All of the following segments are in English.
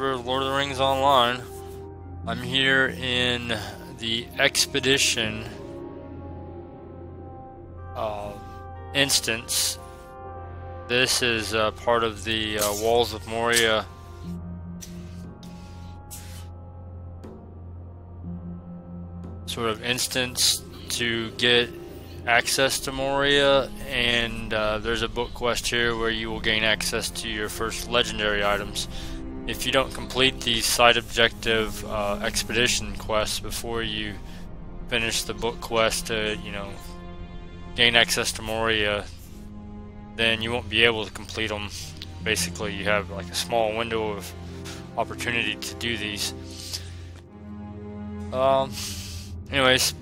for Lord of the Rings Online. I'm here in the Expedition uh, instance. This is uh, part of the uh, Walls of Moria sort of instance to get access to Moria, and uh, there's a book quest here where you will gain access to your first legendary items. If you don't complete the side objective uh, expedition quest before you finish the book quest to, you know, gain access to Moria, then you won't be able to complete them. Basically, you have like a small window of opportunity to do these. Um, anyways,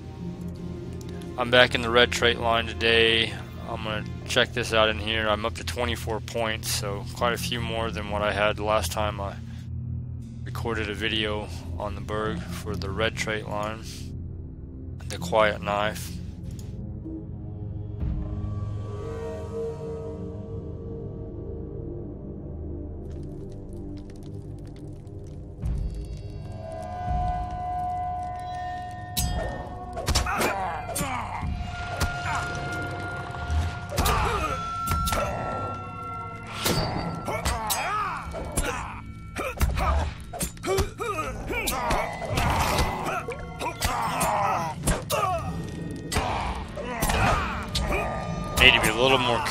I'm back in the red trait line today. I'm to check this out in here. I'm up to 24 points, so quite a few more than what I had last time I recorded a video on the Berg for the red trait line, the quiet knife.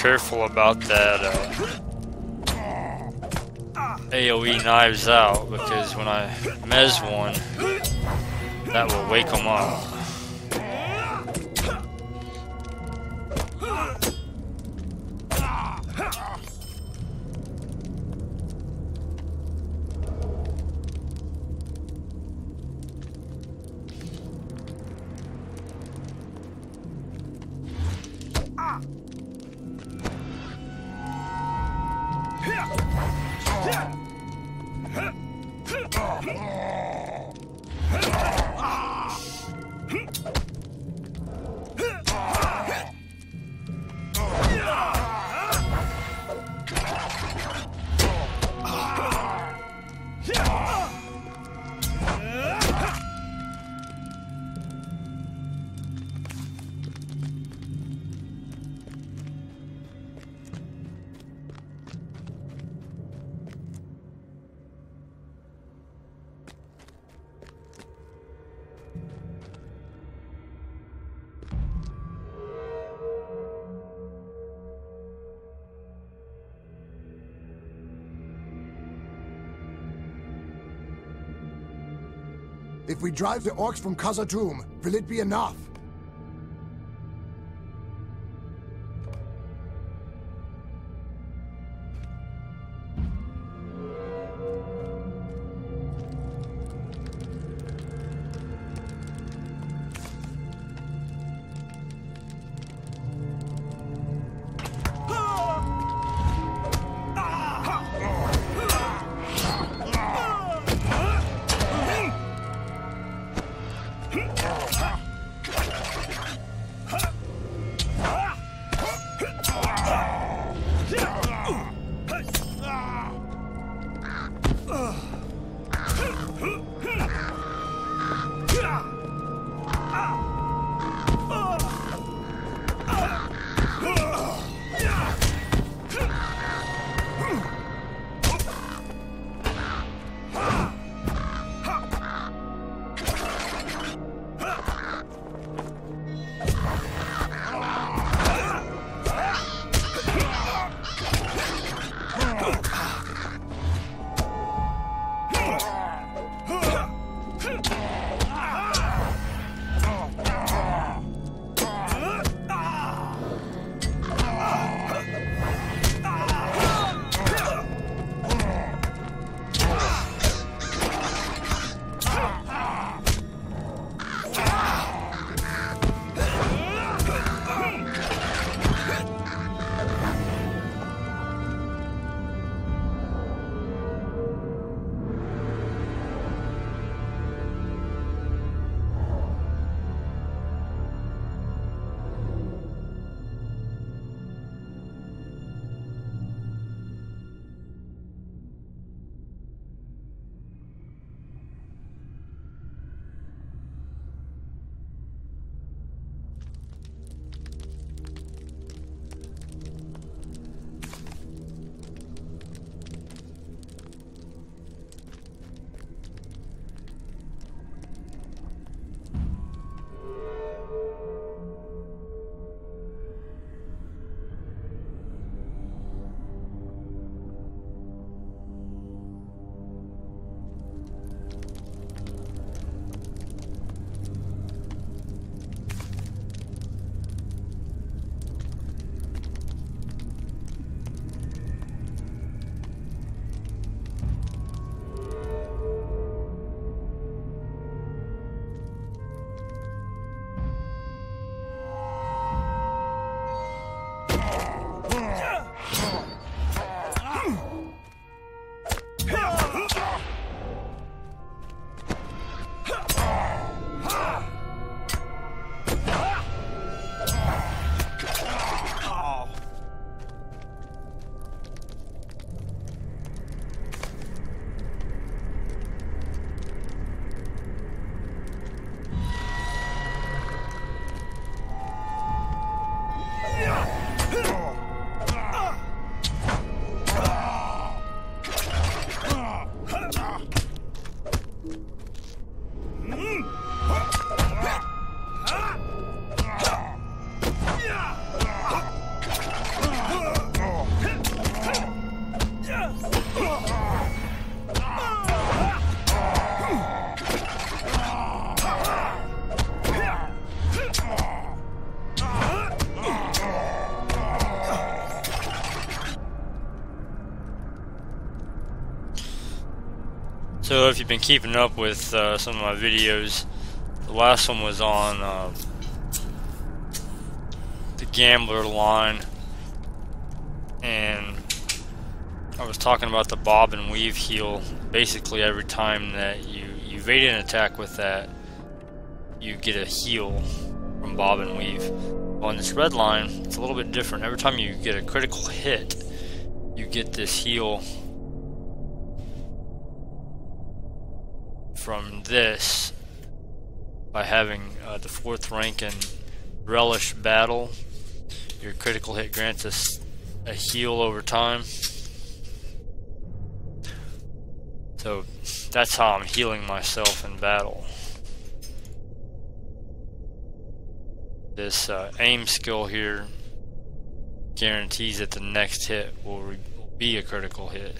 Careful about that uh, AoE knives out because when I mez one, that will wake them up. Oh. We drive the orcs from Khazad-dûm, will it be enough? So if you've been keeping up with uh, some of my videos, the last one was on uh, the gambler line and I was talking about the bob and weave heal basically every time that you, you evade an attack with that you get a heal from bob and weave. On this red line it's a little bit different. Every time you get a critical hit you get this heal from this by having uh, the fourth rank in Relish Battle. Your critical hit grants us a heal over time. So that's how I'm healing myself in battle. This uh, aim skill here guarantees that the next hit will, will be a critical hit.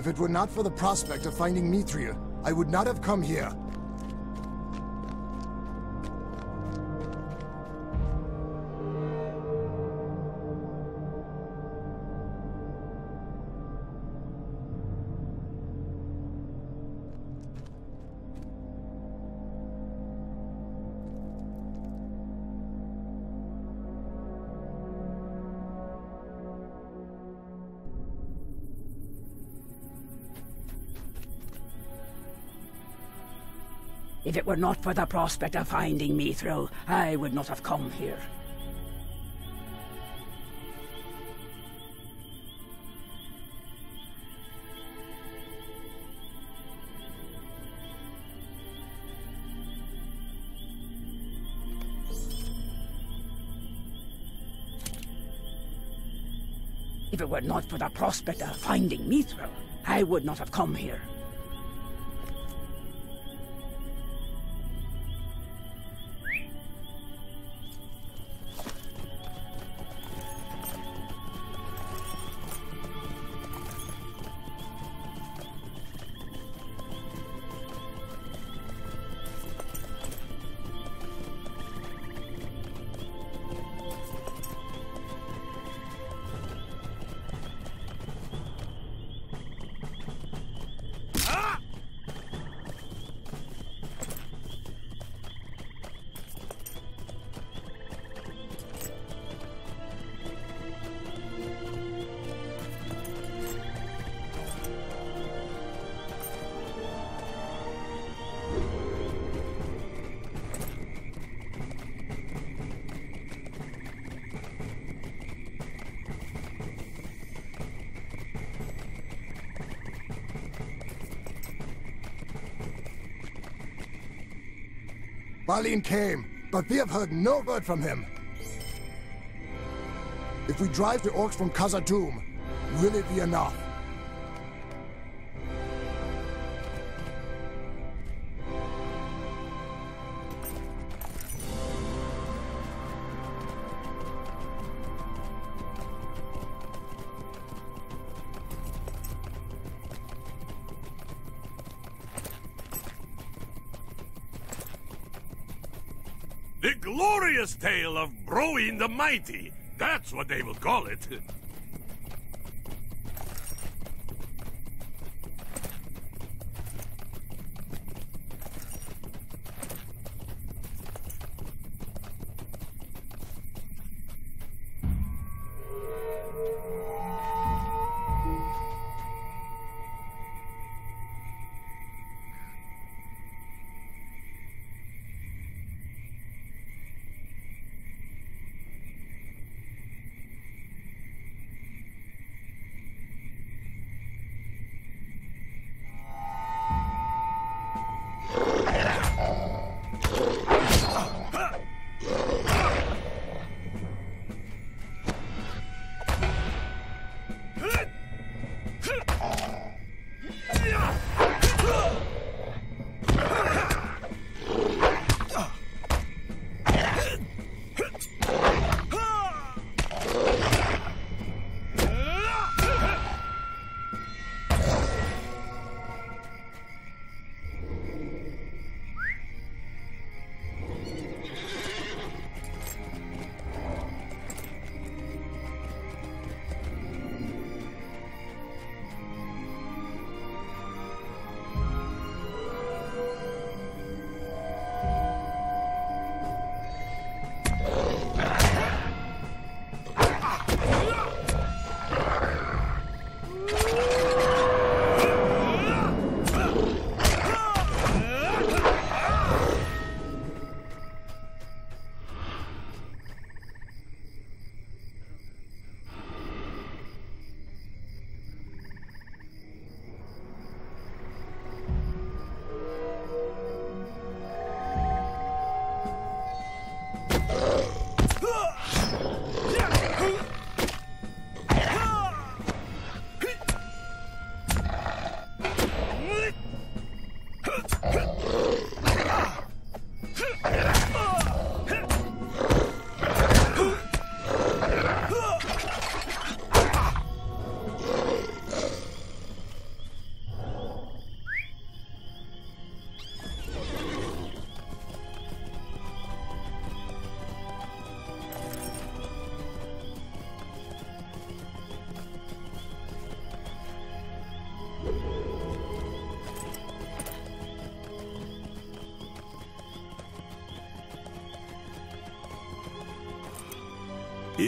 If it were not for the prospect of finding Mithril, I would not have come here. If it were not for the prospect of finding Mithril, I would not have come here. If it were not for the prospect of finding Mithril, I would not have come here. Balin came, but we have heard no word from him. If we drive the orcs from Khazad-dûm, will it be enough? The glorious tale of Broin the Mighty. That's what they will call it.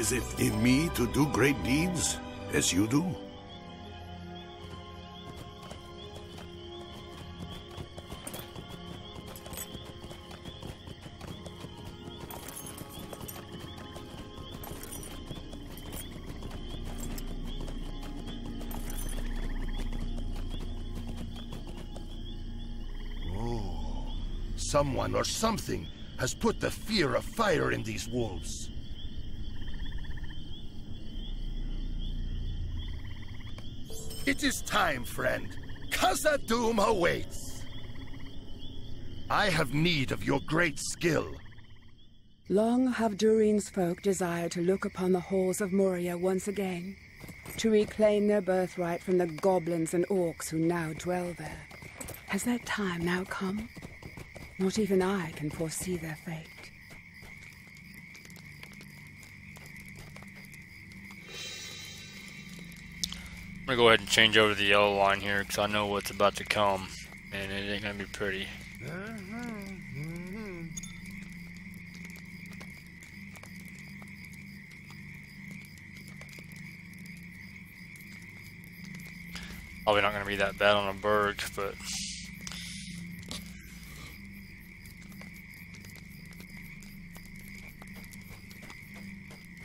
Is it in me to do great deeds, as you do? Oh, someone or something has put the fear of fire in these wolves. It is time, friend. Khazad-dûm awaits. I have need of your great skill. Long have Durin's folk desired to look upon the halls of Moria once again, to reclaim their birthright from the goblins and orcs who now dwell there. Has that time now come? Not even I can foresee their fate. I'm gonna go ahead and change over to the yellow line here because I know what's about to come, and it ain't gonna be pretty. Probably not gonna be that bad on a berg, but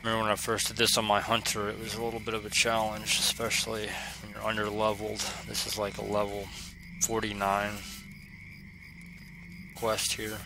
remember when I first did this on my hunter, it was a little bit of a challenge, especially when you're under leveled. This is like a level 49 quest here.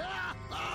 啊 啊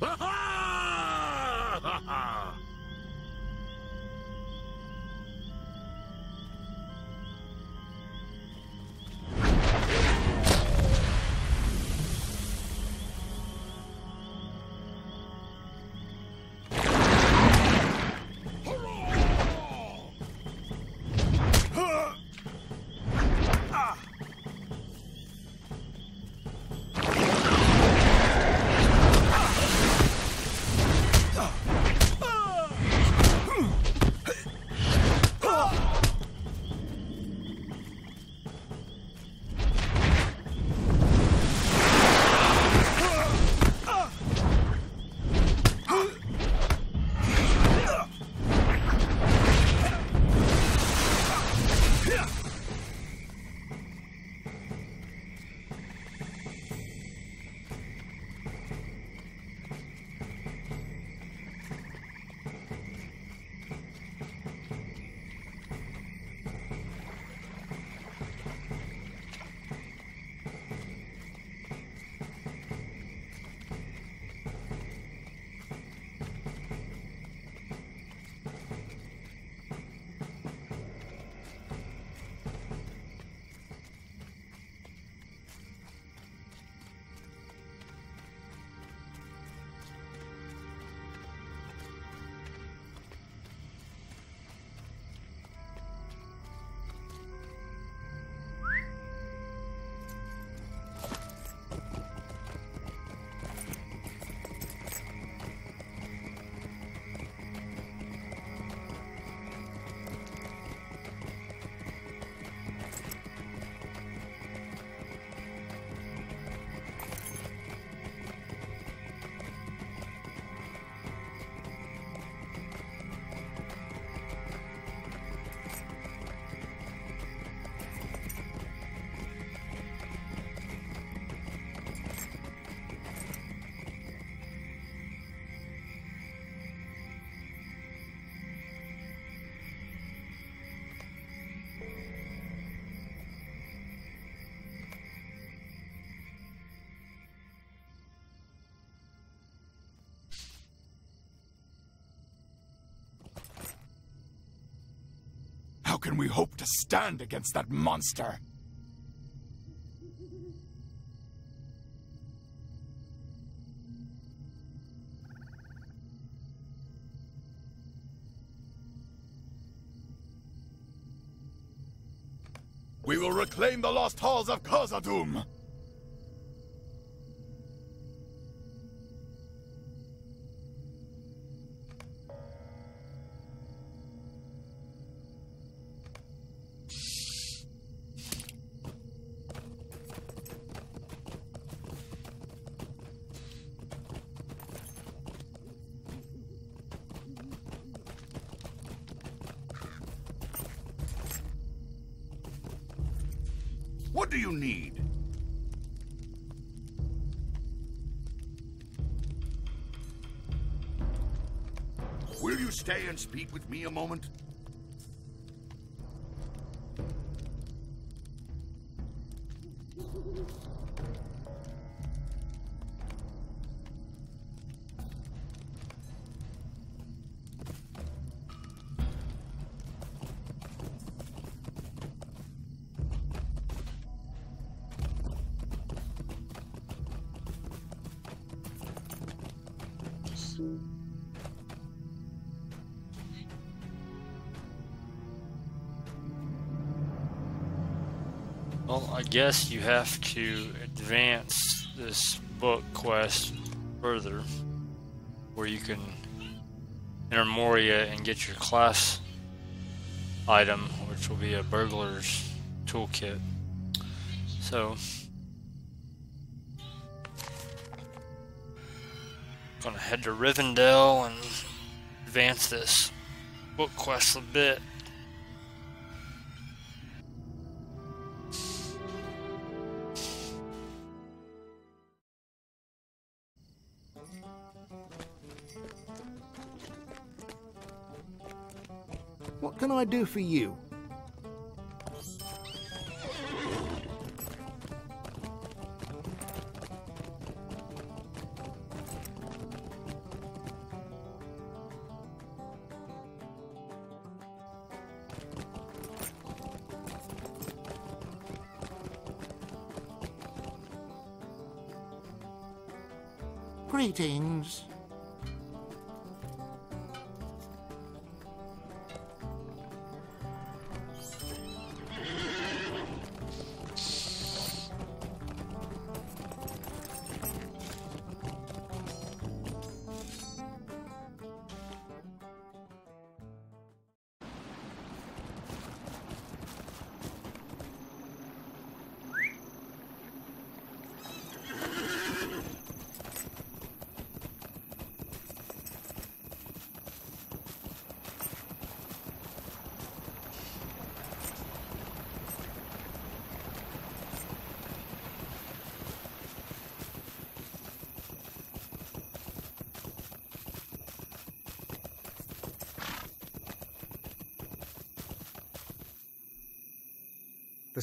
Ha ha! How can we hope to stand against that monster? We will reclaim the lost halls of Khazad-dûm! What do you need? Will you stay and speak with me a moment? Well, I guess you have to advance this book quest further, where you can enter Moria and get your class item, which will be a burglar's toolkit. So, gonna head to Rivendell and advance this book quest a bit. I do for you? Greetings.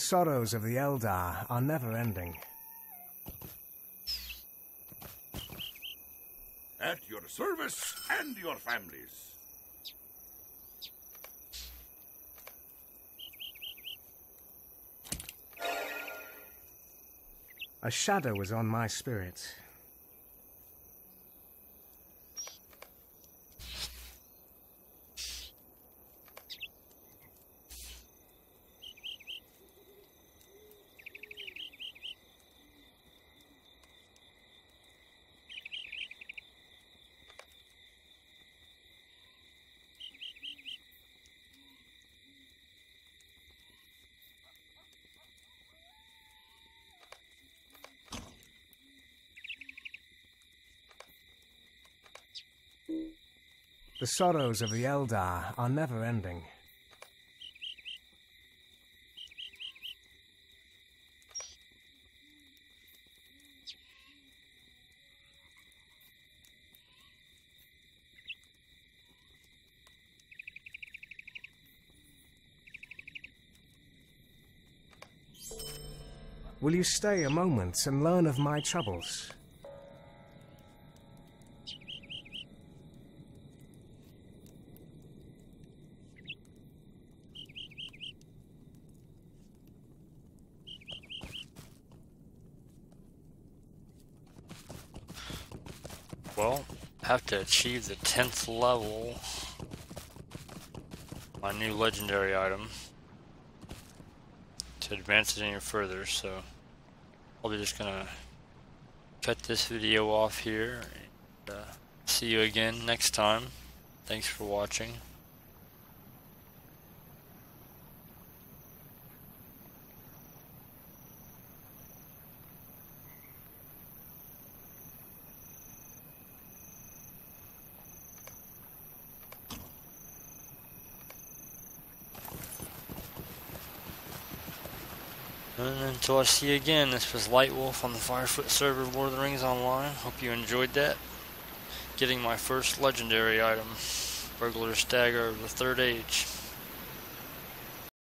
Sorrows of the Eldar are never ending. At your service and your families. A shadow was on my spirit. Sorrows of the Eldar are never ending. Will you stay a moment and learn of my troubles? Well, have to achieve the 10th level. My new legendary item. to advance it any further. So I'll be just gonna cut this video off here. And, uh, see you again next time. Thanks for watching. Until I see you again, this was Lightwolfe on the Firefoot server of Lord of the Rings Online. Hope you enjoyed that. Getting my first legendary item, Burglar's Dagger of the Third Age.